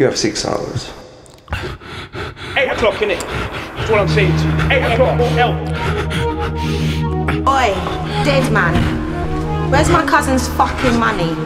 You have six hours. Eight o'clock, innit? That's what I'm saying to you. Eight o'clock, more help. Oi, dead man. Where's my cousin's fucking money?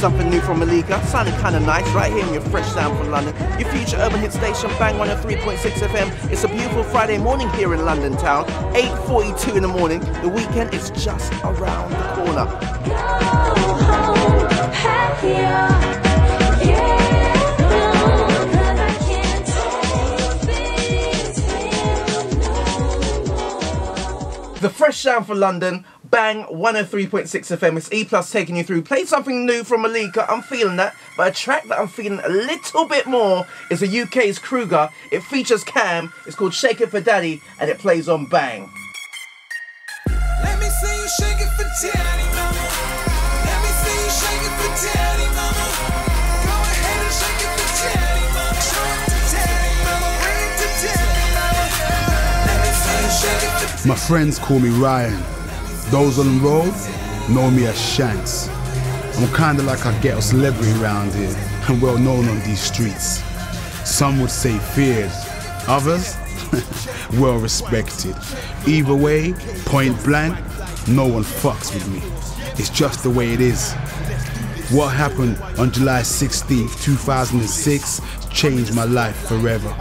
Something new from Malika, sounding kinda nice right here in your fresh sound from London. Your future urban hit station, Bang 103.6 FM. It's a beautiful Friday morning here in London town. 8.42 in the morning. The weekend is just around the corner. The fresh sound for London, Bang 103.6 FM. It's E Plus taking you through. Play something new from Malika. I'm feeling that. But a track that I'm feeling a little bit more is the UK's Kruga. It features Cam. It's called Shake It for Daddy and it plays on Bang. Let me see you shake it for daddy, mama. Let me see you shake it for daddy, mama. Go ahead and shake it for daddy, mama. Show to daddy, mama. Bring it to daddy, mama. Let me see you shake it for My friends call me Ryan. Those on the road know me as Shanks. I'm kinda like a ghetto celebrity around here and well known on these streets. Some would say feared, others well respected. Either way, point blank, no one fucks with me. It's just the way it is. What happened on July 16th, 2006 changed my life forever.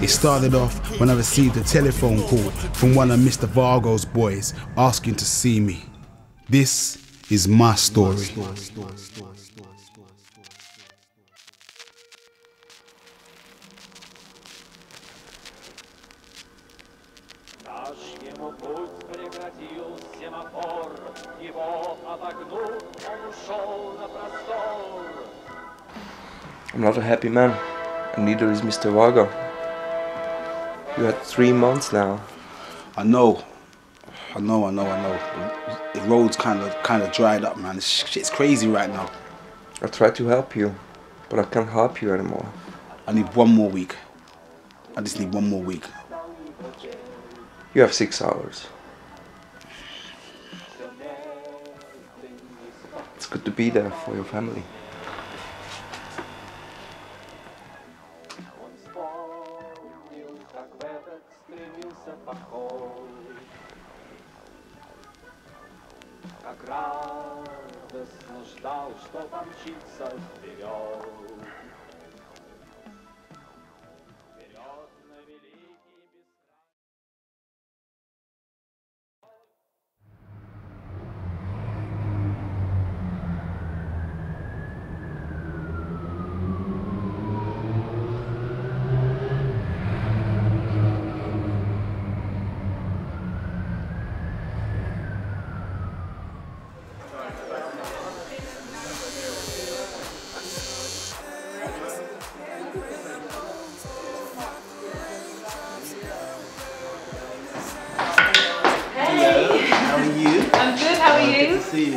It started off when I received a telephone call from one of Mr. Vargo's boys asking to see me. This is my story. I'm not a happy man and neither is Mr. Varga. You had three months now. I know, I know, I know, I know. The road's kind of kind of dried up, man. This shit's crazy right now. I tried to help you, but I can't help you anymore. I need one more week. I just need one more week. You have six hours. It's good to be there for your family.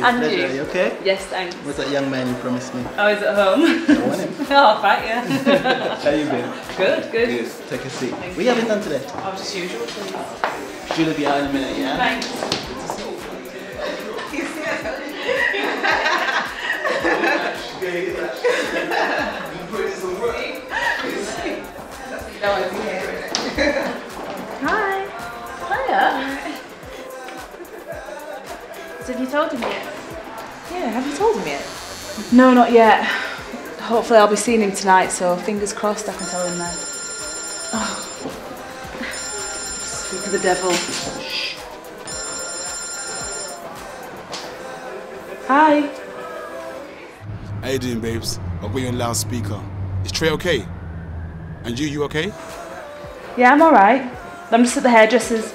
And Pleasure. you? Are you okay? Yes, thanks. What's that young man you promised me? Oh, he's at home. I want him. oh, right, yeah. How you been? good, good. Good. Take a seat. Thank what you having done today? Oh, just usual, please. She'll be out in a minute, yeah? Thanks. Hi. Hiya. So have you told him yet? Yeah, have you told him yet? No, not yet. Hopefully I'll be seeing him tonight, so fingers crossed I can tell him then. Oh. Speak of the devil. Shh. Hi. How you doing, babes? I've got you on loudspeaker. Is Trey okay? And you, you okay? Yeah, I'm alright. I'm just at the hairdresser's.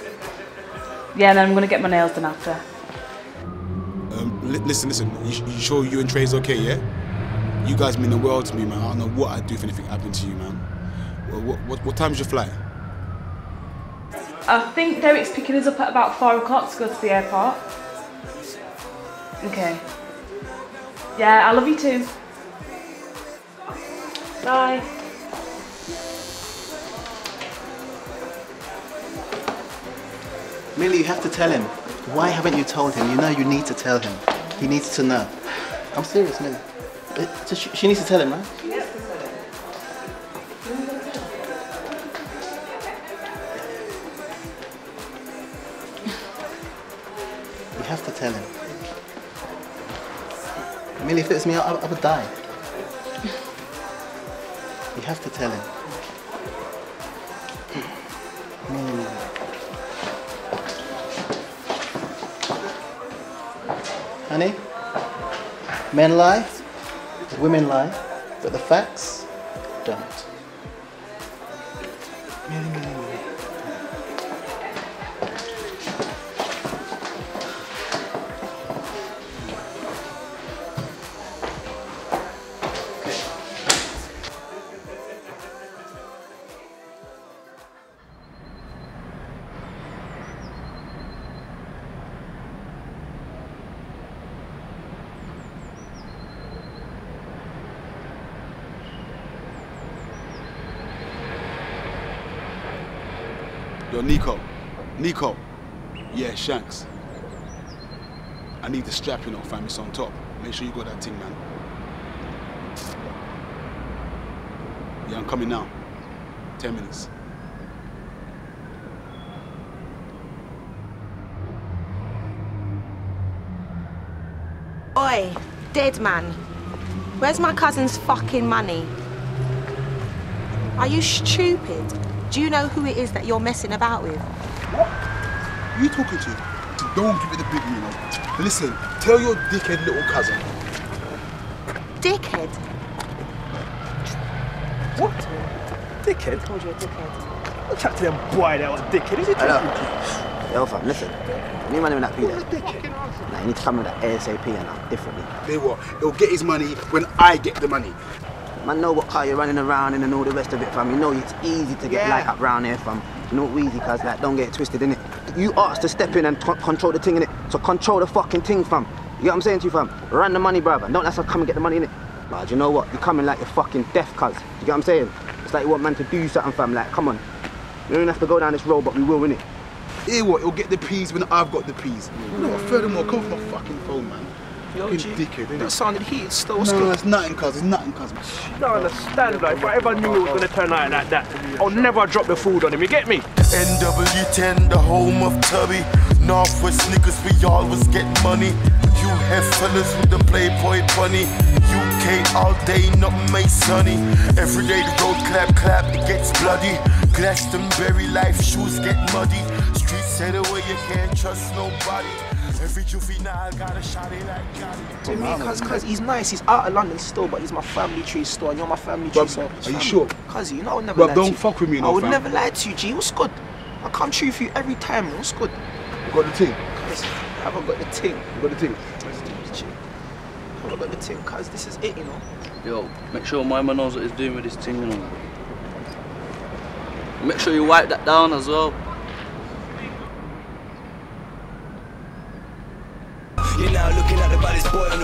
Yeah, and then I'm gonna get my nails done after. Li- listen, listen. You, sh- you sure you and Trey's okay, yeah? You guys mean the world to me, man. I don't know what I'd do if anything happened to you, man. Well, what, what, what time's your flight? I think Derek's picking us up at about four o'clock to go to the airport. Okay. Yeah, I love you too. Bye. Millie, you have to tell him. Why haven't you told him? You know you need to tell him. He needs to know. I'm serious. Uh, so she, she needs to tell him, right? You have to tell him. Millie, if it was me, I, I would die. You have to tell him. Honey, men lie, women lie, but the facts Yo, Nico. Nico. Yeah, Shanks. I need the strap, you know, fam. It's on top. Make sure you got that thing, man. Yeah, I'm coming now. Ten minutes. Oi, dead man. Where's my cousin's fucking money? Are you stupid? Do you know who it is that you're messing about with? Who you talking to? Don't give it the big you know. Listen, tell your dickhead little cousin. Dickhead. What? Dickhead? Told you a dickhead. Don't chat to them boy that was dickhead. Who's he Hello. talking to? Yo, fam, listen. When you man in that P there, nah, you need to come with that ASAP and that differently. They what? He'll get his money when I get the money. Man, know what car you're running around in and all the rest of it, fam. You know it's easy to get Yeah. light up round here, fam. You know what easy, cuz, like, don't get it twisted, innit? You asked to step in and control the thing, innit? So control the fucking thing, fam. You get what I'm saying to you, fam? Run the money, brother. Don't let us come and get the money, innit? Nah, do you know what? You're coming like you're fucking deaf, cuz. You get what I'm saying? It's like you want man to do something, fam. Like, come on. You don't even have to go down this road, but we will, innit? Hear what? He'll get the peas when I've got the peas. You know what? Furthermore, come from my fucking phone, man. Yo, Fucking G, dickhead, that sounded heated still. What's No, good? it's nothing, cuz. It's nothing, cuz. You don't understand, like, if I ever knew it was gonna turn out like that, I'll never drop the food on him, you get me? NW10, the home of Tubby. Northwest niggas, we always get money. You have fellas with the Playboy bunny. UK all day, nothing may sunny. Every day the road clap, clap, it gets bloody. Glastonbury life, shoes get muddy. Streets say the way you can't trust nobody. Every juvenile got a shot like Gotti. To me, cuz, cuz he's nice, he's out of London still, but he's my family tree store, and you're my family tree, Bruv, so. are you sure? Cuz, you know I would never Bruv, lie don't to you. fuck with me, no I would fam. never lie to you, G. What's good? I come true for you every time, what's good? You got the thing? Cuz, I have I got the ting? You got the thing? Have I got the ting? Cuz, this is it, you know. Yo, make sure my man knows what he's doing with his thing, you know. Make sure you wipe that down as well.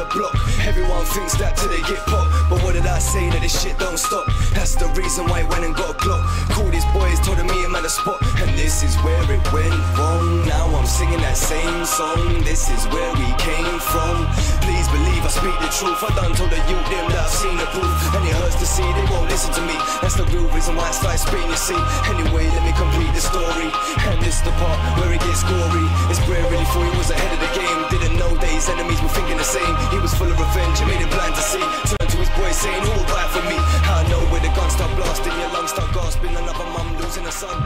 The block. Everyone thinks that till they get popped. But what did I say that this shit don't stop? That's the reason why I went and got a clock. Called these boys, told them me I'm at a spot. And this is where it went wrong. Now I'm singing that same song. This is where we came from. Please believe I speak the truth. I done told the youth them that I've seen the proof. And it hurts to see they won't listen to me. That's the real reason why I started spitting, you see. Anyway, let me complete the story. And this the part where it gets gory. It's Bray really thought he was ahead of the game. Didn't know that his enemies to his saying, Who will fight for me? I know where the guns start blasting, your lungs start gasping. Another mum losing a son.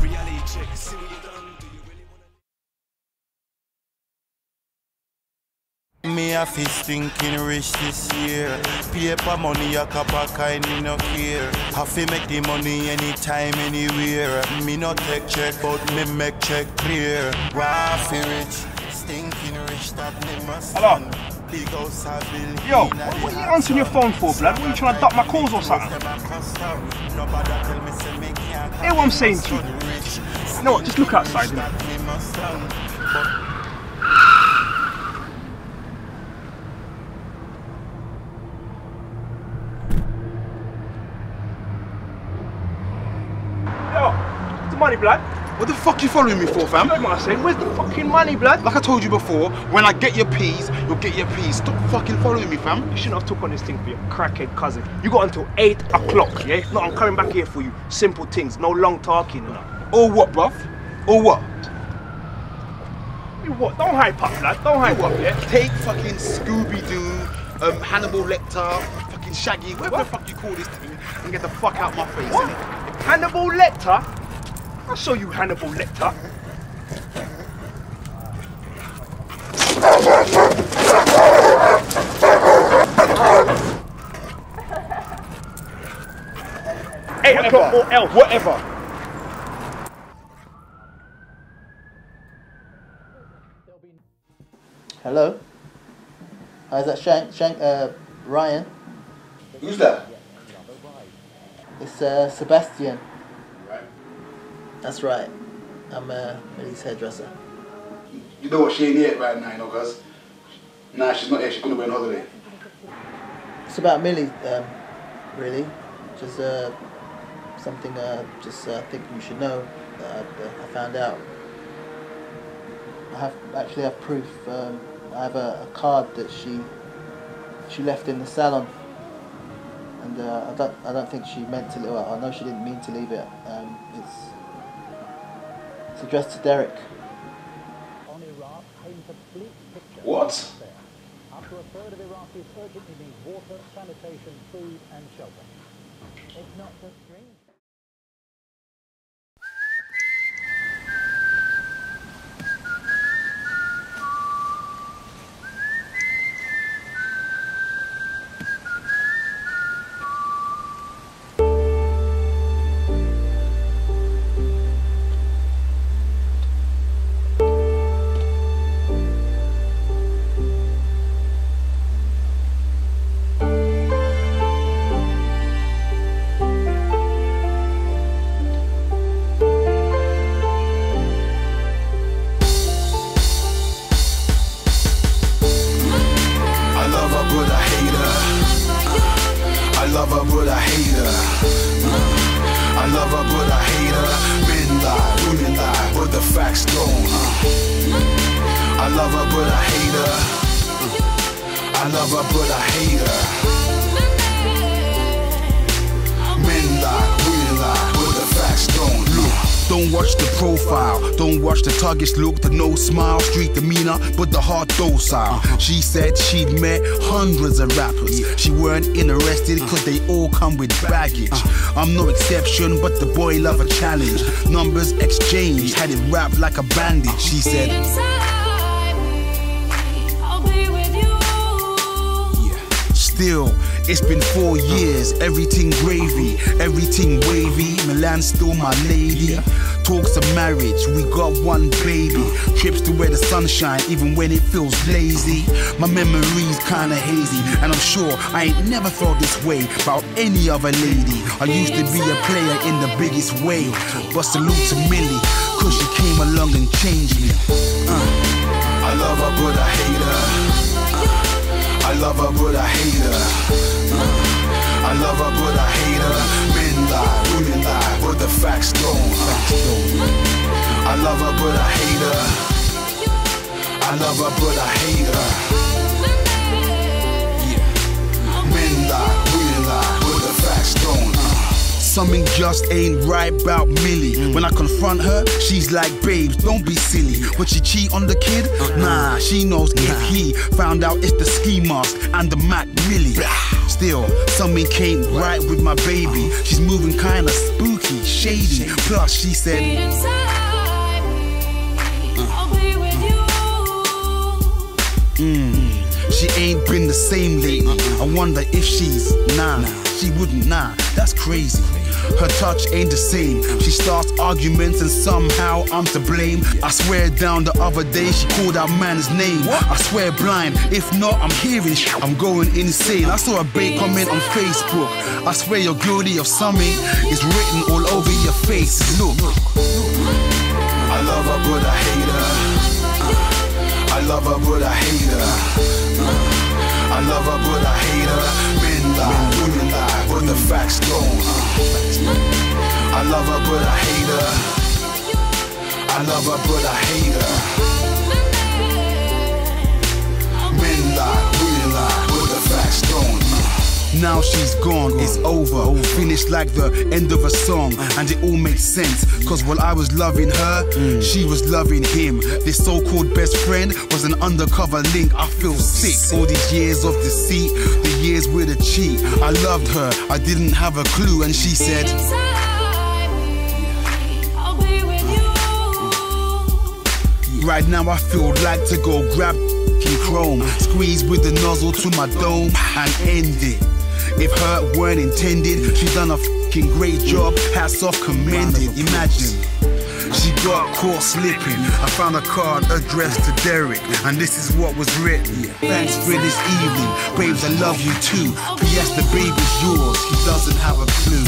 Reality check, see what you done. Do you really wanna? Me a fist thinking rich this year. Paper money a couple kind me no care. Have to make the money anytime, anywhere. Me not take check, but me make check clear. Waffy rich, stinking rich, that name must Hello? Big house I build. Yo, what, what are you answering your phone for, blood? What are you trying to duck my calls or something? Hear what I'm saying to you? You know what, just look outside, innit? Yo, the money, blood. What the fuck you following me for, fam? You know what I'm saying? Where's the fucking money, blood? Like I told you before, when I get your peas, you'll get your peas. Stop fucking following me, fam. You shouldn't have took on this thing for your crackhead cousin. You got until 8 o'clock, yeah? If not, I'm coming back here for you. Simple things, no long talking. Know. Or what, bruv? Or what? You what? Don't hype up, lad. Don't hype up, yeah? Take fucking Scooby-Doo, um, Hannibal Lecter, fucking Shaggy, whatever the fuck you call this thing, and get the fuck out my face, What? innit? Hannibal Lecter? I'll show you Hannibal Lecter. Eight o'clock or else. Whatever. Hello? Hi, is that Shank? Shank, uh, Ryan? Who's that? It's, uh, Sebastian. That's right. I'm, uh, Millie's hairdresser. You know what, she ain't here right now, you know, cuz. Nah, she's not here, she's gonna be on holiday. It's about Millie, um, really. Just, uh, something, uh, just, uh, think you should know that I, uh, I found out. I have, actually have proof. Um, I have a, a card that she, she left in the salon. And, uh, I don't, I don't think she meant to, well, I know she didn't mean to leave it. Um, it's, it's addressed to Derek. What? after a third of Iraqis urgently need water, sanitation, food and shelter. It's not so strange. Don't watch the target's look, the no smile, street demeanor, but the heart docile. She said she'd met hundreds of rappers. She weren't interested cause they all come with baggage. I'm no exception, but the boy love a challenge. Numbers exchanged, had it wrapped like a bandage. She said, Still, it's been four years, everything gravy, everything wavy. Milan still my lady. Talks of marriage, we got one baby. Trips to where the sun shine, even when it feels lazy. My memory's kinda hazy, and I'm sure I ain't never felt this way about any other lady. I used to be a player in the biggest way, but salute to Millie, cause she came along and changed me. Uh. I love her, but I hate her. I love her, but I hate her. I love her, but I hate her. Men lie, women lie, but the facts don't. I love her, but I hate her. I love her, but I hate her. Men lie, women lie, but the facts don't. Something just ain't right about Millie. Mm. When I confront her, she's like, babes, don't be silly. Would she cheat on the kid? Uh-uh. Nah, she knows if he found out it's the ski mask and the Mac Millie. Still, something ain't right with my baby. Uh-huh. She's moving kinda spooky, shady. Plus, she said, uh. Mm, she ain't been the same lately. Uh-uh. I wonder if she's nah, she wouldn't nah. That's crazy. Her touch ain't the same. She starts arguments and somehow I'm to blame. I swear down the other day she called out man's name. I swear blind. If not, I'm hearing sh- I'm going insane. I saw a bait comment on Facebook. I swear you're guilty of something. It's written all over your face. Look. I love her, but I hate her. I love her, but I hate her. I love her, but I hate her. Men lie, women lie, but the facts don't. I love her, but I hate her. I love her, but I hate her. Now she's gone, it's over. Finished like the end of a song, and it all makes sense. Cause while I was loving her, she was loving him. This so called best friend was an undercover link. I feel sick. All these years of deceit, the years with a cheat. I loved her, I didn't have a clue, and she said, Right now I feel like to go grab chrome, squeeze with the nozzle to my dome and end it. If hurt weren't intended, she done a fucking great job. Hats off, commended. Imagine. She got caught slipping. I found a card addressed to Derek, and this is what was written. Thanks for this evening, babes. I love you too. P.S. The baby's yours. He doesn't have a clue.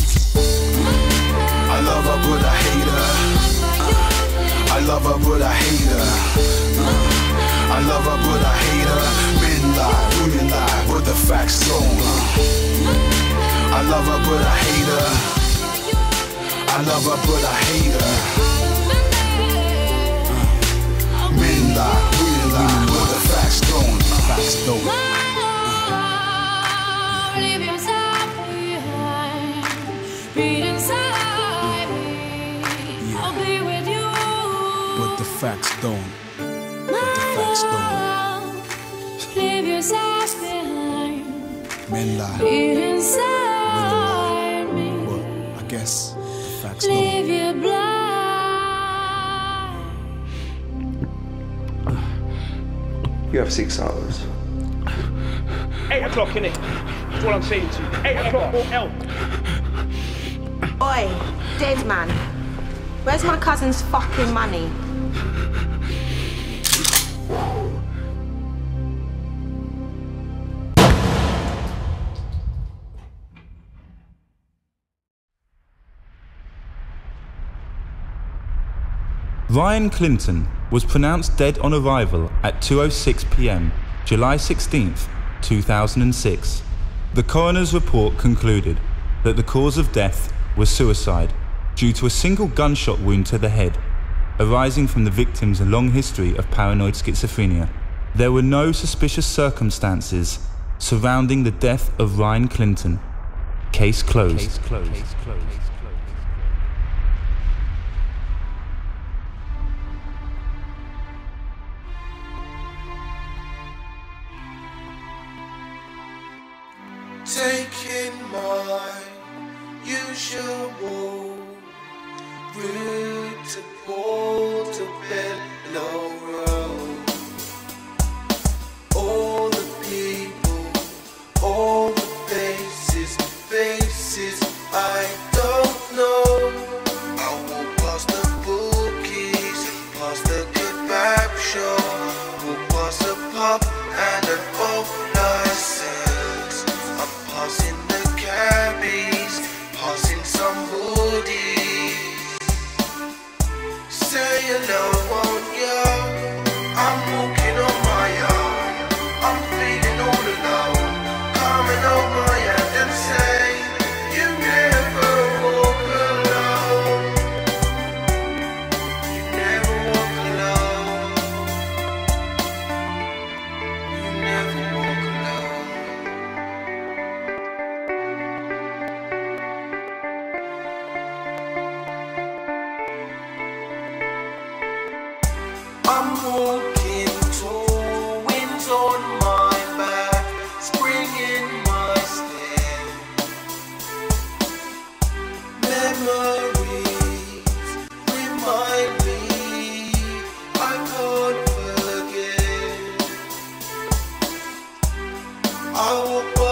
I love her, but I hate her. I love her, but I hate her. I love her, but I hate her. Men lie, women lie, but the facts don't. I love her, but I hate her. I love her, but I hate her. Men lie, women lie, but the facts don't. Facts don't. Leave your behind. Be inside me. I'll be with you. But the facts don't. Men lie, Inside me, but I guess the facts don't. leave you blind. You have six hours. Eight o'clock, innit? That's what I'm saying to you. Eight o'clock or else. Oi, dead man. Where's my cousin's fucking money? Ryan Clinton was pronounced dead on arrival at 2:06 p.m., July 16, 2006. The coroner's report concluded that the cause of death was suicide due to a single gunshot wound to the head, arising from the victim's long history of paranoid schizophrenia. There were no suspicious circumstances surrounding the death of Ryan Clinton. Case closed. Case closed. Case closed. My usual route to Portobello Road. Coming walk